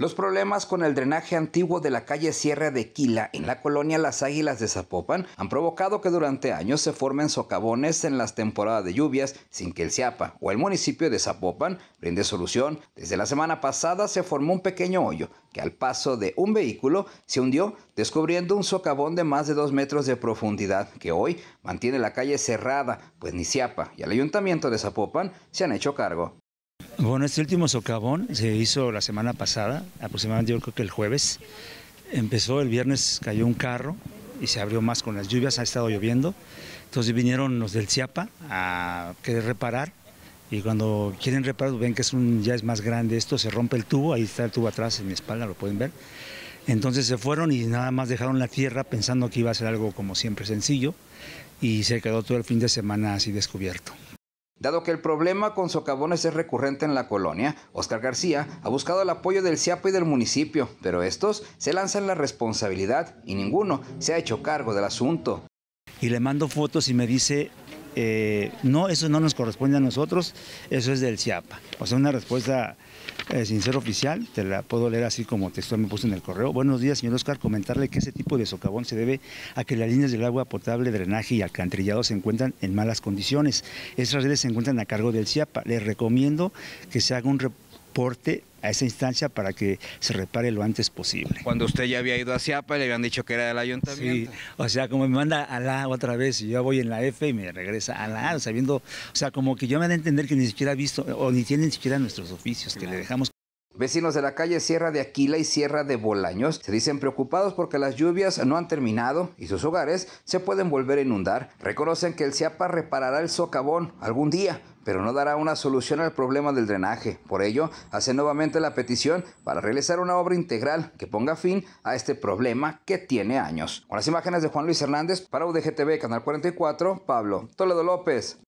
Los problemas con el drenaje antiguo de la calle Sierra de Quila en la colonia Las Águilas de Zapopan han provocado que durante años se formen socavones en las temporadas de lluvias sin que el CIAPA o el municipio de Zapopan brinde solución. Desde la semana pasada se formó un pequeño hoyo que al paso de un vehículo se hundió descubriendo un socavón de más de dos metros de profundidad que hoy mantiene la calle cerrada, pues ni CIAPA y el ayuntamiento de Zapopan se han hecho cargo. Bueno, este último socavón se hizo la semana pasada, aproximadamente yo creo que el jueves. Empezó el viernes, cayó un carro y se abrió más con las lluvias, ha estado lloviendo. Entonces vinieron los del CIAPA a querer reparar y cuando quieren reparar ven que es un, ya es más grande esto, se rompe el tubo, ahí está el tubo atrás en mi espalda, lo pueden ver. Entonces se fueron y nada más dejaron la tierra pensando que iba a ser algo como siempre sencillo y se quedó todo el fin de semana así descubierto. Dado que el problema con socavones es recurrente en la colonia, Oscar García ha buscado el apoyo del CIAPA y del municipio, pero estos se lanzan la responsabilidad y ninguno se ha hecho cargo del asunto. Y le mando fotos y me dice, eh, no, eso no nos corresponde a nosotros, eso es del CIAPA. O sea, una respuesta eh, sin ser oficial, te la puedo leer así como textual me puse en el correo. Buenos días, señor Oscar, comentarle que ese tipo de socavón se debe a que las líneas del agua potable, drenaje y alcantarillado se encuentran en malas condiciones. Esas redes se encuentran a cargo del CIAPA. Les recomiendo que se haga un reporte a esa instancia para que se repare lo antes posible. Cuando usted ya había ido a Ciapa y le habían dicho que era del ayuntamiento. Sí, o sea, como me manda a la otra vez y yo voy en la F y me regresa a la A, sabiendo, o sea, como que yo me da a entender que ni siquiera ha visto o ni tiene ni siquiera nuestros oficios, que le dejamos Vecinos de la calle Sierra de Aquila y Sierra de Bolaños se dicen preocupados porque las lluvias no han terminado y sus hogares se pueden volver a inundar. Reconocen que el CIAPA reparará el socavón algún día, pero no dará una solución al problema del drenaje. Por ello, hacen nuevamente la petición para realizar una obra integral que ponga fin a este problema que tiene años. Con las imágenes de Juan Luis Hernández para UDGTV, Canal 44, Pablo Toledo López.